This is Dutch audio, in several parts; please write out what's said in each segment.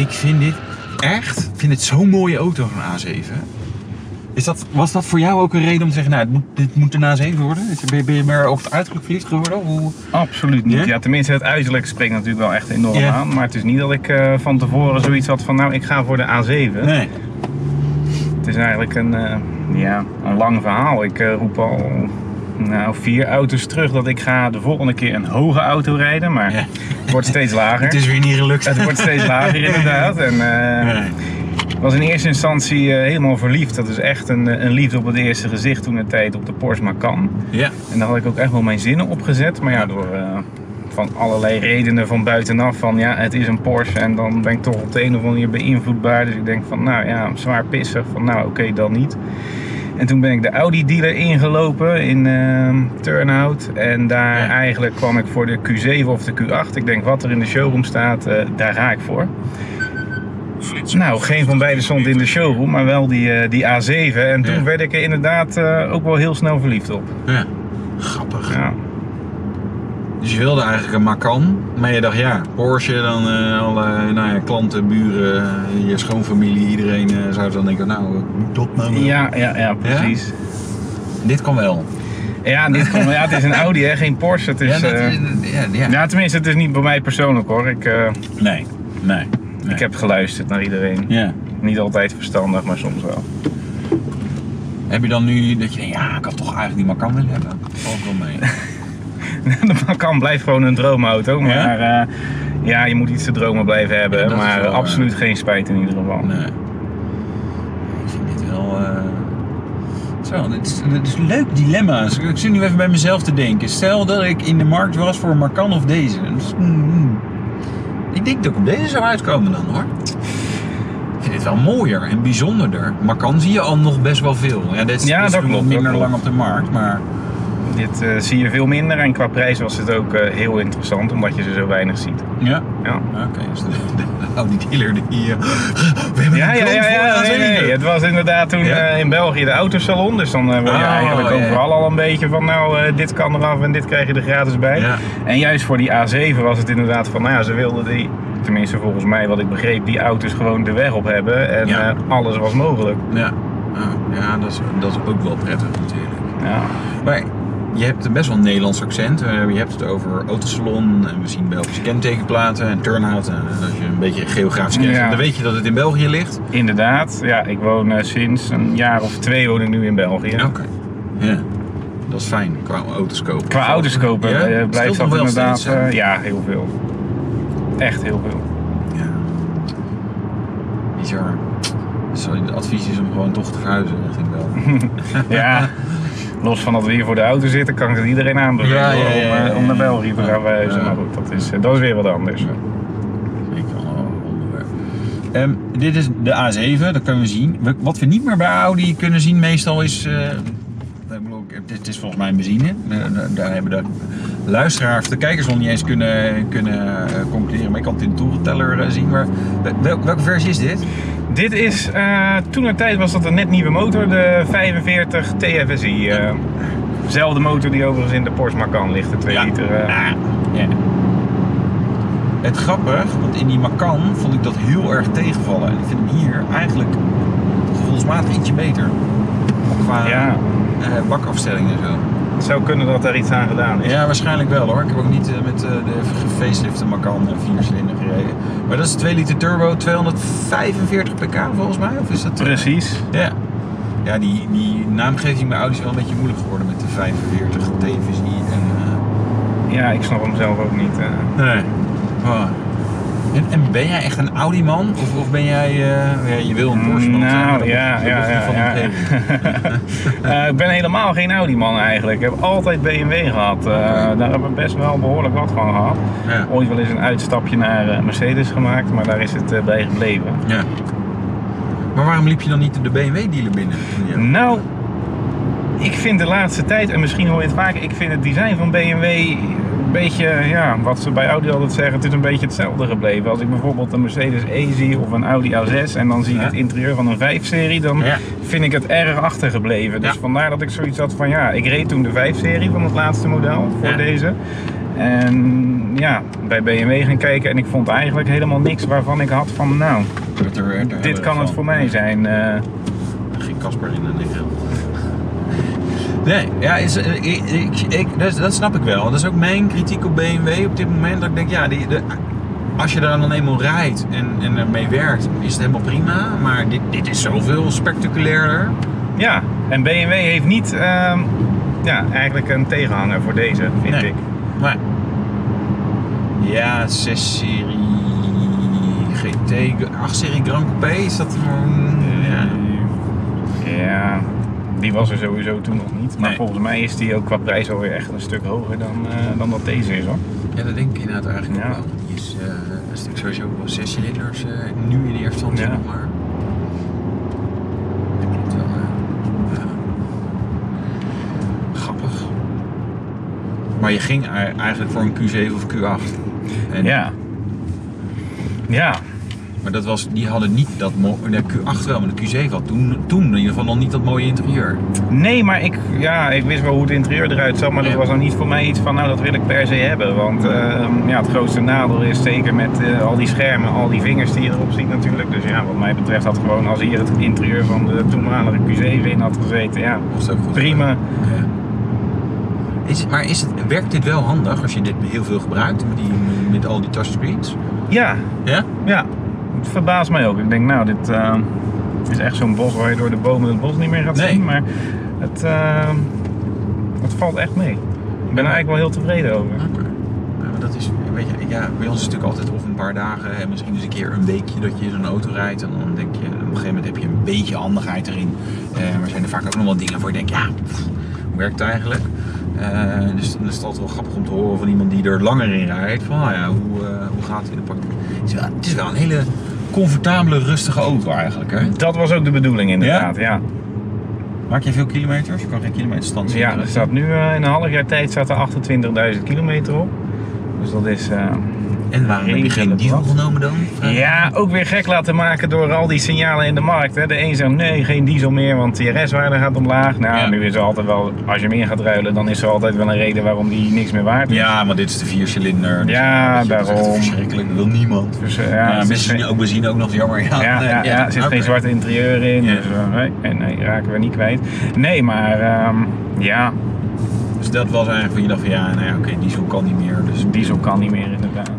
ik vind dit echt, ik vind het zo'n mooie auto van A7. Is dat, was dat voor jou ook een reden om te zeggen, nou, moet, dit moet een A7 worden? Is- Ben je, ben je meer op het uiterlijk verliefd geworden? Hoe? Absoluut niet. Ja? Ja? tenminste, het uiterlijk spreekt natuurlijk wel echt enorm Ja. aan. Maar het is niet dat ik eh, van tevoren zoiets had van, nou, ik ga voor de A7. Nee. Het is eigenlijk een, eh, ja, een lang verhaal. Ik eh, roep al nou, vier auto's terug dat ik ga de volgende keer een hoge auto rijden. Maar Ja. het wordt steeds lager. Het is weer niet gelukt. Het wordt steeds lager inderdaad. En, eh, was in eerste instantie eh, helemaal verliefd. Dat is echt een, eh, een liefde op het eerste gezicht toen de tijd op de Porsche Macan. Ja. En daar had ik ook echt wel mijn zinnen op gezet. Maar ja, door van allerlei redenen van buitenaf van ja, het is een Porsche. En dan ben ik toch op de een of andere manier beïnvloedbaar. Dus ik denk van nou ja, zwaar pissig. Van nou oké, dan niet. En toen ben ik de Audi dealer ingelopen in eh Turnhout. En daar Ja. eigenlijk kwam ik voor de Q7 of de Q8. Ik denk wat er in de showroom staat, eh, daar ga ik voor. Nou, geen van beide stond in de showroom, maar wel die, eh, die A7. En toen Ja. werd ik er inderdaad eh, ook wel heel snel verliefd op. ja. Grappig. Ja. Dus je wilde eigenlijk een Macan, maar je dacht ja, Porsche, dan eh, alle nou ja, klanten, buren, eh, je schoonfamilie, iedereen eh, zou dan denken, nou, moet dat nou wel? Ja, ja, ja, precies. Dit kan wel. Ja, dit komt, ja, het is een Audi, hè, geen Porsche. Het is, ja, dat, ja, ja. ja, tenminste, het is niet bij mij persoonlijk hoor. Ik, Nee, nee. nee. ik heb geluisterd naar iedereen. Ja. Niet altijd verstandig, maar soms wel. Heb je dan nu dat je denkt, ja, ik had toch eigenlijk die Macan willen hebben? Valt wel mee. De Macan blijft gewoon een droomauto, maar Ja? ja, ja je moet iets te dromen blijven hebben. Ja, is maar wel, absoluut geen spijt in ieder geval. Nee. Ik vind dit wel. eh, Zo, het is, het is leuk dilemma's. Ik zit nu even bij mezelf te denken. Stel dat ik in de markt was voor een Macan of deze. Dus, mm, ik denk dat ik op deze zou uitkomen dan hoor. Ik vind dit wel mooier en bijzonderder. Macan zie je al nog best wel veel. Ja, dit is Ja, dat misschien klopt, dat minder klopt. lang op de markt, maar Dit eh, zie je veel minder en qua prijs was het ook eh, heel interessant, omdat je ze zo weinig ziet. ja. Ja. Oké, dus de, Audi dealer die. eh, we hebben Ja, een ja, ja, ja nee, A7. nee. Het was inderdaad toen Ja? in België de autosalon. Dus dan word je Oh, eigenlijk overal al een beetje van nou, dit kan eraf en dit krijg je er gratis bij. Ja. En juist voor die A7 was het inderdaad van, nou ja, ze wilden die, tenminste volgens mij wat ik begreep, die auto's gewoon de weg op hebben. En alles was mogelijk. Ja, Oh, ja dat, is, dat is ook wel prettig natuurlijk. Ja. Maar je hebt een best wel een Nederlands accent. Eh, Je hebt het over autosalon en we zien Belgische kentekenplaten en turnout. En als je een beetje geografisch kent, Ja. dan weet je dat het in België ligt. Inderdaad, ja, ik woon eh, sinds een jaar of twee woon ik nu in België. Oké. Ja, dat is fijn qua auto's kopen. Qua auto's kopen Ja? eh, blijft dat inderdaad, steeds, eh, ja, heel veel. Echt heel veel. Ja. Bizar. Zo, het advies is om gewoon toch te verhuizen richting België. Ja, los van dat we hier voor de auto zitten, kan ik het iedereen aanbevelen Ja, ja, ja, om, eh, ja. om naar België te gaan verhuizen. Ja. Maar goed, dat is, eh, dat is weer wat anders. Een onderwerp. Ehm, dit is de A7, dat kunnen we zien. Wat we niet meer bij Audi kunnen zien meestal is... eh, ik bedoel, dit is volgens mij een benzine. Eh, Daar hebben de luisteraars, de kijkers nog niet eens kunnen, kunnen eh, concluderen. Maar ik kan het in de toerenteller eh, zien. Maar wel- welke versie is dit? Dit is, eh, toen een tijd was dat een net nieuwe motor, de 45 TFSI. eh Zelfde motor die overigens in de Porsche Macan ligt, de 2 Ja. liter. eh. Ja. Het grappig, want in die Macan vond ik dat heel erg tegenvallen. En ik vind hem hier eigenlijk gevoelsmatig ietsje beter. Qua Ja, bakafstelling en zo. Het zou kunnen dat daar iets aan gedaan is. Ja, waarschijnlijk wel hoor. Ik heb ook niet eh, met eh, de gefacelifte Macan eh, 4 cilinder gereden. Maar dat is 2 liter turbo, 245 pk volgens mij? Of is dat... Precies. Ja. Ja, die, die naamgeving bij Audi is wel een beetje moeilijk geworden met de 45 TFSI en... eh, Ja, ik snap hem zelf ook niet. Nee. Oh. En, en ben jij echt een Audi-man? Of, of ben jij... eh, ja, je wil een Porsche man zijn, maar Nou, ja, ja, ja. van ja. Eh, ik ben helemaal geen Audi-man eigenlijk. Ik heb altijd BMW gehad. Eh, Daar heb ik best wel behoorlijk wat van gehad. Ja. Ooit wel eens een uitstapje naar Mercedes gemaakt, maar daar is het bij gebleven. ja. Maar waarom liep je dan niet de BMW-dealer binnen? Nou, ik vind de laatste tijd, en misschien hoor je het vaker, ik vind het design van BMW een beetje, ja, wat ze bij Audi altijd zeggen, het is een beetje hetzelfde gebleven. Als ik bijvoorbeeld een Mercedes E zie of een Audi A6 en dan zie ik Ja. het interieur van een 5-serie, dan Ja. vind ik het erg achtergebleven. Dus Ja. vandaar dat ik zoiets had van, ja, ik reed toen de 5-serie van het laatste model voor Ja. deze. En ja, bij BMW gaan kijken en ik vond eigenlijk helemaal niks waarvan ik had van nou, er- er dit kan het voor mij zijn. eh. Geen Casper in en ik Nee, ja, is, eh, ik, ik, ik- dat, dat snap ik wel. Dat is ook mijn kritiek op BMW op dit moment. Dat ik denk, ja, die, de, als je daar dan eenmaal rijdt en, en ermee werkt, is het helemaal prima. Maar dit, dit is zoveel spectaculairder. Ja, en BMW heeft niet ehm, ja, eigenlijk een tegenhanger voor deze, vind Nee. ik. Maar ja, 6-serie GT, 8-serie Grand Coupé, is dat een... Ja. Ja, die was er sowieso toen nog niet. Maar Nee. volgens mij is die ook qua prijs alweer echt een stuk hoger dan, eh, dan dat deze is hoor. ja, dat denk ik inderdaad eigenlijk Ja. wel. Die is eh, een stuk sowieso wel 6 cilinders, eh, nu in de eerste instantie Ja. nog maar. Dat klopt wel. Grappig. Maar je ging ei- eigenlijk voor een Q7 of Q8. En, Ja. Ja, Maar dat was, die hadden niet dat mooie, de Q8 wel, maar de Q7 had toen, toen in ieder geval nog niet dat mooie interieur. nee, maar ik, ja, ik wist wel hoe het interieur eruit zag, maar dat was dan niet voor mij iets van, nou dat wil ik per se hebben. Want ehm, ja, het grootste nadeel is zeker met eh, al die schermen, al die vingers die je erop ziet natuurlijk. Dus ja, wat mij betreft had gewoon, als hier het interieur van de toenmalige Q7 in had gezeten, ja, Was het ook goed prima. Ja. Is het, maar is het, werkt dit wel handig als je dit heel veel gebruikt met, die, met al die touchscreens? Ja, Ja? Ja, het verbaast mij ook. Ik denk, nou, dit eh, is echt zo'n bos waar je door de bomen het bos niet meer gaat Nee. zien. Maar het, eh, het valt echt mee. Ik ben er eigenlijk wel heel tevreden over. Ja, maar dat is, weet je, ja, bij ons is het natuurlijk altijd of een paar dagen en misschien eens een keer een weekje dat je zo'n auto rijdt. En dan denk je, op een gegeven moment heb je een beetje handigheid erin. Eh, maar zijn er vaak ook nog wel dingen waar je denkt, ja, pff, hoe werkt het eigenlijk? Eh, dus dan is het altijd wel grappig om te horen van iemand die er langer in rijdt. Van, ah ja, hoe, eh, hoe gaat het in de praktijk? Het is, wel, het is wel een hele comfortabele, rustige auto eigenlijk, hè? Dat was ook de bedoeling inderdaad, ja. Maak je veel kilometers? Je kan geen kilometerstand zien. Ja, er staat nu eh, in een half jaar tijd staat er 28.000 kilometer op. Dus dat is... En waarom heb je geen diesel genomen dan? Ja, ook weer gek laten maken door al die signalen in de markt. Hè. De een zegt nee, geen diesel meer, want de RS-waarde gaat omlaag. Nou, Ja. nu is er altijd wel, als je meer gaat ruilen, dan is er altijd wel een reden waarom die niks meer waard is. Ja, maar dit is de viercilinder. Dus Ja, weet je, dat is daarom. verschrikkelijk, dat wil niemand. Dus, eh, Ja, mensen zien ook benzine ook nog jammer. Ja, Ja, nee, ja, ja, er zit geen zwart interieur in, Ja. dus eh, nee, nee, nee, raken we niet kwijt. Nee, maar ehm, ja, Dus dat was eigenlijk van je dacht van ja, nou ja, oké, diesel kan niet meer. Dus diesel kan niet meer inderdaad.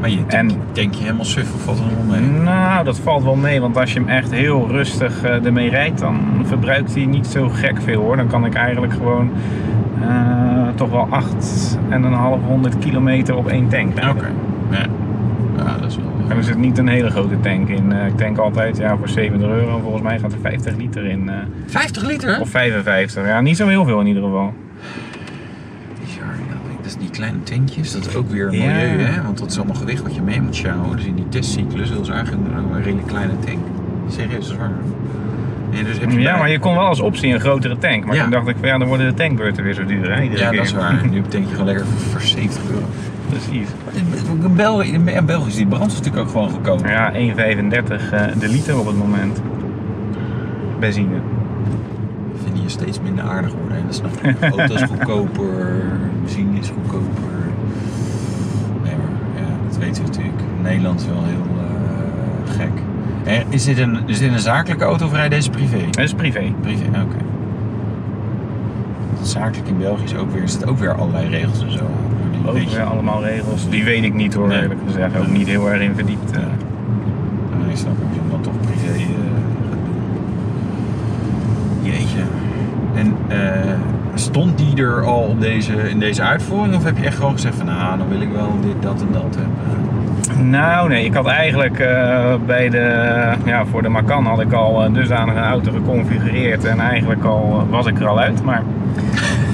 Maar je En- denk, denk je helemaal suf of valt er nog wel mee? Nou, dat valt wel mee, want als je hem echt heel rustig eh, ermee rijdt, dan verbruikt hij niet zo gek veel hoor. Dan kan ik eigenlijk gewoon eh, toch wel 8,500 kilometer op één tank Oké, ja. ja, dat is wel... En er zit niet een hele grote tank in. Eh, ik tank altijd ja, voor 70 euro. Volgens mij gaat er 50 liter in. eh, 50 liter? of 55. Ja, niet zo heel veel in ieder geval. Bizar, ja. Dat is die kleine tankjes, dat is ook weer Ja. milieu, hè? Want dat is allemaal gewicht wat je mee moet sjouwen. Dus in die testcyclus, dat is eigenlijk een, een redelijk kleine tank. Serieus, dat is waar. En dus heb je Ja, bij- maar je kon wel als optie een grotere tank. Maar Ja. toen dacht ik, van, ja, dan worden de tankbeurten weer zo duur. Hè, iedere Ja, keer. dat is waar. Nu tank je gewoon lekker voor, voor 70 euro. Precies. In België, in België is die brandstof natuurlijk ook gewoon goedkoop. Ja, 1,35 eh, de liter op het moment. Benzine. Ik vind die steeds minder aardig worden. En dat snap ik. Auto is goedkoper, benzine is goedkoper. Nee, maar ja, dat weten we natuurlijk. Nederland is wel heel eh, gek. Is, dit een, is dit een zakelijke auto of rijdt deze privé? Dat is privé. Privé, oké. Zakelijk in België is ook weer, zit ook weer allerlei regels en zo. Die Ook weet je- weer allemaal regels. Die weet ik niet hoor, Nee. eerlijk gezegd. Ook niet heel erg in verdiept. eh. Nou, ik snap je dan toch privé doen. Jeetje. En eh, stond die er al op deze, in deze uitvoering? Of heb je echt gewoon gezegd van, nou, dan wil ik wel dit, dat en dat hebben? Nou, nee, ik had eigenlijk eh, bij de, ja, voor de Macan had ik al een dusdanige auto geconfigureerd en eigenlijk al eh, was ik er al uit, maar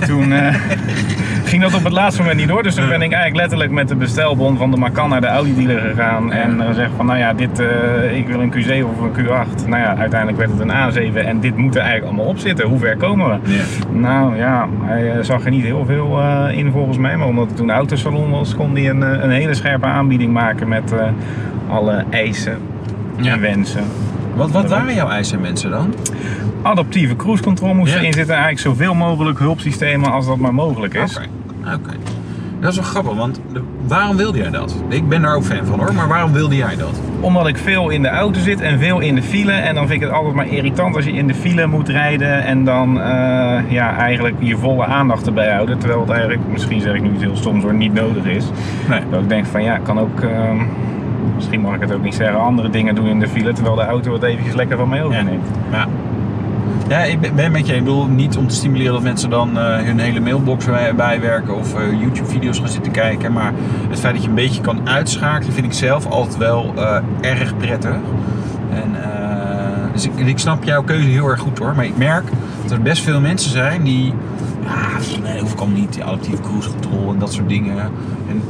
toen eh, ging dat op het laatste moment niet door. Dus toen ben ik eigenlijk letterlijk met de bestelbon van de Macan naar de Audi dealer gegaan en uh, zeg van, nou ja, dit, eh, ik wil een Q7 of een Q8. Nou ja, uiteindelijk werd het een A7 en dit moet er eigenlijk allemaal op zitten. Hoe ver komen we? Nou ja, hij eh, zag er niet heel veel eh, in volgens mij. Maar omdat het toen autosalon was, kon hij een, eh, een hele scherpe aanbieding maken met eh, alle eisen Ja. en wensen. Wat, wat waren jouw eisen mensen dan? Adaptieve cruise control moest Ja. erin zitten. Eigenlijk zoveel mogelijk hulpsystemen als dat maar mogelijk is. Oké. Dat is wel grappig, want de- waarom wilde jij dat? Ik ben daar ook fan van hoor, maar waarom wilde jij dat? Omdat ik veel in de auto zit en veel in de file. En dan vind ik het altijd maar irritant als je in de file moet rijden. En dan eh, ja, eigenlijk je volle aandacht erbij houden. Terwijl het eigenlijk, misschien zeg ik nu iets heel stoms hoor, niet nodig is. Nee. Dat ik denk van ja, kan ook, ehm, misschien mag ik het ook niet zeggen, andere dingen doen in de file. Terwijl de auto het eventjes lekker van mij overneemt. Ja. Ja, ik ben- met je. Ik bedoel niet om te stimuleren dat mensen dan eh, hun hele mailbox bij- bijwerken of eh, YouTube-video's gaan zitten kijken. Maar het feit dat je een beetje kan uitschakelen, vind ik zelf altijd wel eh, erg prettig. En, dus ik, ik snap jouw keuze heel erg goed hoor. Maar ik merk dat er best veel mensen zijn die. Ja, nee, hoef ik allemaal niet. Die adaptieve cruise control en dat soort dingen. En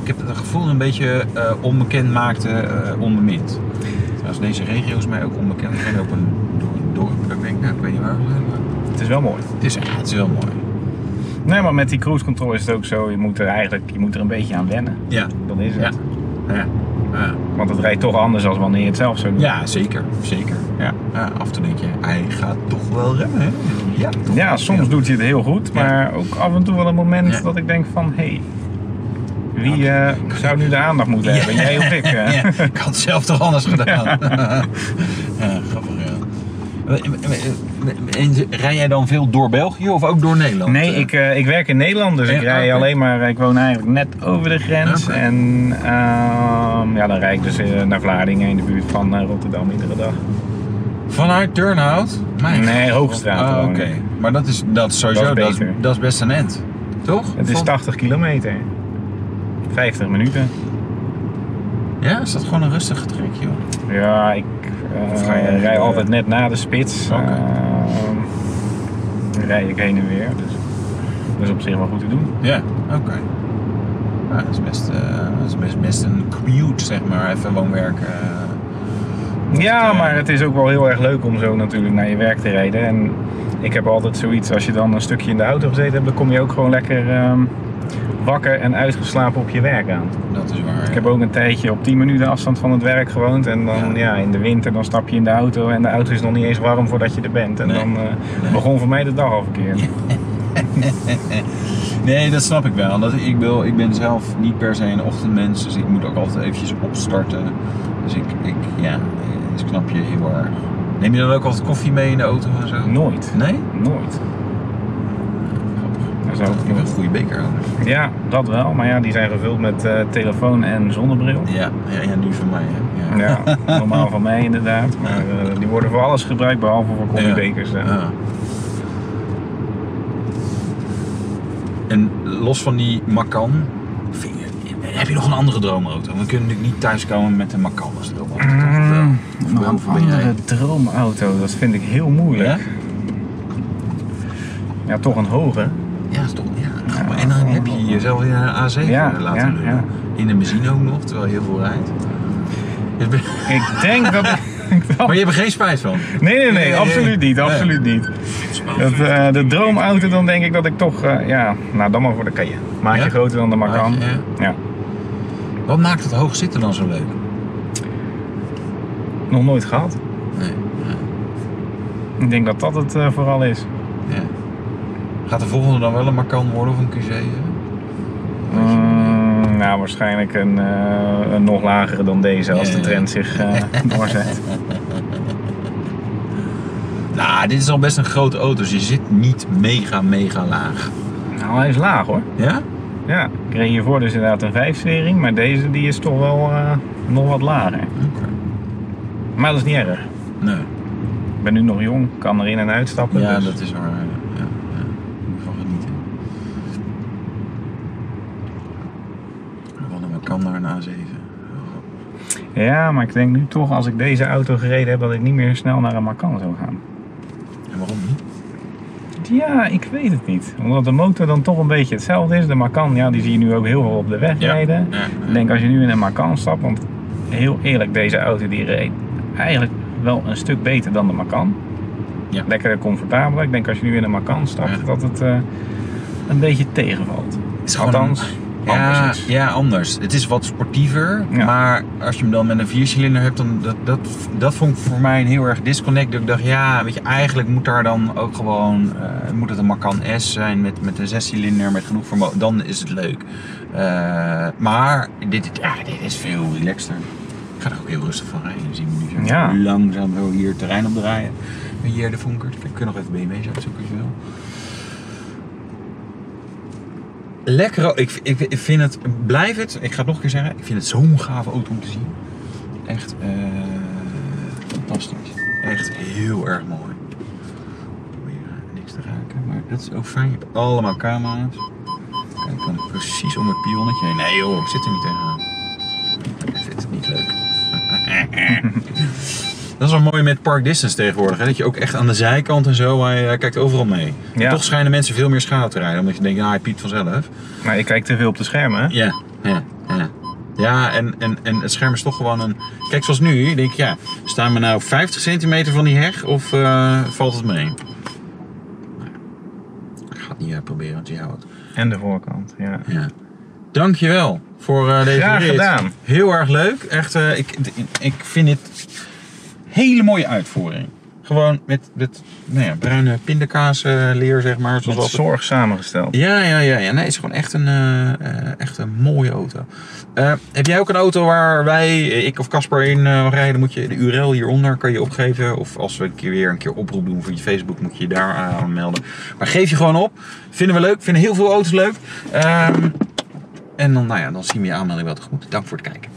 ik heb het gevoel een beetje eh, onbekend maakte, eh, onbemind. Trouwens, deze regio is mij ook onbekend. Ik ben ook een, dorp. Ik denk, nou, ik weet niet waar Het is wel mooi. Het is, het is wel mooi. Nee, maar met die cruise control is het ook zo. Je moet er eigenlijk je moet er een beetje aan wennen. Ja. Dat is het. Ja. Ja. Ja. Want het rijdt toch anders dan wanneer je het zelf zou doen. ja, zeker. Zeker. Ja. ja. Af en toe denk je, hij gaat toch wel remmen, hè? Ja, toch Ja, soms doet hij het heel goed, maar ook af en toe wel een moment dat ik denk van, hé, hey, wie eh, zou nu de aandacht moeten hebben? Jij of ik? eh? Ja, ik had het zelf toch anders gedaan. ja, grappig, ja. En rij jij dan veel door België of ook door Nederland? Nee, ik, eh, ik werk in Nederland, dus Ja, ik rij alleen maar, ik woon eigenlijk net over de grens. En ehm, ja, dan rijd ik dus eh, naar Vlaardingen in de buurt van eh, Rotterdam iedere dag. Vanuit Turnhout? Mijn Nee. Hoogstraat Ah. Oké, maar dat is, dat is sowieso Dat is dat is, beter. dat is best een end. Toch? Het is Van- 80 kilometer. 50 minuten. Ja, is dat gewoon een rustig getrek, joh? Ja, ik eh, ga je, rij eh, altijd net na de spits. Oké. Ehm, rij ik heen en weer. Dus dat is op zich wel goed te doen. Ja, oké. Ja, dat is best, eh, dat is best, best een commute, zeg maar. Even woonwerken. eh. Ja, eh, maar het is ook wel heel erg leuk om zo natuurlijk naar je werk te rijden. En ik heb altijd zoiets, als je dan een stukje in de auto gezeten hebt, dan kom je ook gewoon lekker ehm, wakker en uitgeslapen op je werk aan. Dat is waar. Ik heb ook een tijdje op 10 minuten afstand van het werk gewoond. En dan ja. in de winter dan stap je in de auto en de auto is nog niet eens warm voordat je er bent. En Nee. dan eh, Nee. begon voor mij de dag al verkeerd. Nee, dat snap ik wel. Dat, ik, wil, ik ben zelf niet per se een ochtendmens, dus ik moet ook altijd eventjes opstarten. Dus ik, ik ja, dus ik snap je heel erg. Neem je dan ook altijd koffie mee in de auto en zo? Nooit. Nee? Nooit. Ik heb een goede beker ook. Ja, dat wel. Maar ja, die zijn gevuld met eh, telefoon en zonnebril. Ja, ja, ja, nu van mij. Hè. Ja. Ja, normaal van mij inderdaad. Maar eh, die worden voor alles gebruikt, behalve voor koffiebekers. eh. Ja. En los van die Macan, vind je- heb je nog een andere droomauto? We kunnen natuurlijk niet thuiskomen met een Macan als droomauto. boven een ben jij? andere droomauto, dat vind ik heel moeilijk. Ja? Ja, toch een hoge. Is toch. Ja, grappig. En dan heb je jezelf in een A7 Ja, laten ja. In de benzine ook nog, terwijl je heel veel rijdt. Ik denk dat. Maar je hebt er geen spijt van. Nee, nee, nee, Nee, absoluut niet, nee. absoluut niet. Dat, eh, de droomauto, dan denk ik dat ik toch, eh, ja, nou dan maar voor de Cayenne. Maatje Ja? groter dan de Macan. Ja. Wat maakt het hoog zitten dan zo leuk? Nog nooit gehad. Nee. Ik denk dat dat het eh, vooral is. Gaat de volgende dan wel een Macan worden of een Q7? Mm, nou, waarschijnlijk een, eh, een nog lagere dan deze als de trend zich eh, doorzet. Nou, dit is al best een grote auto, dus je zit niet mega, mega laag. Nou, hij is laag hoor. Ja? Ja, ik kreeg hiervoor dus inderdaad een vijfswering, maar deze die is toch wel eh, nog wat lager. Maar dat is niet erg. Nee. Ik ben nu nog jong, kan erin en uitstappen. Ja, dus- dat is waar. Ja, ja. Moet van genieten. Van een Macan naar een A7. ja, maar ik denk nu toch als ik deze auto gereden heb dat ik niet meer snel naar een Macan zou gaan. En waarom niet? Ja, ik weet het niet. Omdat de motor dan toch een beetje hetzelfde is. De Macan, ja, die zie je nu ook heel veel op de weg Ja. rijden. Ja, Ik denk als je nu in een Macan stapt, want heel eerlijk, deze auto die reed eigenlijk wel een stuk beter dan de Macan. Ja. Lekker comfortabeler. Ik denk als je nu in een Macan stapt, dat het eh, een beetje tegenvalt. Is Althans, een- anders Ja, ja, anders. Het is wat sportiever, Ja. maar als je hem dan met een viercilinder hebt, dan dat, dat, dat vond ik voor mij een heel erg disconnect. Dat ik dacht, ja, weet je, eigenlijk moet daar dan ook gewoon, eh, moet het een Macan S zijn met, met een zescilinder met genoeg vermogen, dan is het leuk. Eh, maar dit, ja, dit is veel relaxter. Ik ga er ook heel rustig van rijden. Dan zien we nu zo Ja. langzaam zo hier het terrein opdraaien. Hier de Vonkert. Kijk, ik kan nog even BMW's uitzoeken als je wil. Lekker. Ik, ik, vind het, blijf het, ik ga het nog een keer zeggen, ik vind het zo'n gave auto om te zien. Echt eh, fantastisch. Echt heel erg mooi. Ik probeer eh, niks te raken, maar dat is ook fijn. Je hebt allemaal camera's. Kijk, kan precies om het pionnetje heen. Nee joh, ik zit er niet tegenaan. Ik vind het niet leuk. Dat is wel mooi met park distance tegenwoordig. Hè? Dat je ook echt aan de zijkant en zo, hij, hij kijkt overal mee. Ja. Toch schijnen mensen veel meer schade te rijden. Omdat je denkt, ja, hij piept vanzelf. Maar ik kijk te veel op de schermen. hè? Ja, ja, ja. Ja, en, en, en het scherm is toch gewoon een... Kijk, zoals nu, denk ik, ja, staan we nou 50 centimeter van die heg of eh, valt het mee? Nou, ik ga het niet uitproberen, want je houdt. En de voorkant, ja. Ja. Dankjewel voor eh, deze Graag rit. gedaan. Heel erg leuk. Echt, eh, ik, ik vind dit hele mooie uitvoering. Gewoon met, met nou ja, bruine pindakaasleer, zeg maar. Zoals Met altijd. zorg samengesteld. Ja, ja, ja, ja. Nee, het is gewoon echt een, eh, eh, echt een mooie auto. Eh, heb jij ook een auto waar wij, ik of Casper in eh, rijden? Moet je de URL hieronder kan je opgeven. Of als we een keer weer een keer oproep doen voor je Facebook, moet je je daar aanmelden. Maar geef je gewoon op. Vinden we leuk. Vinden heel veel auto's leuk. Ehm, en dan, nou ja, dan zien we je aanmelding wel tegemoet. Dank voor het kijken.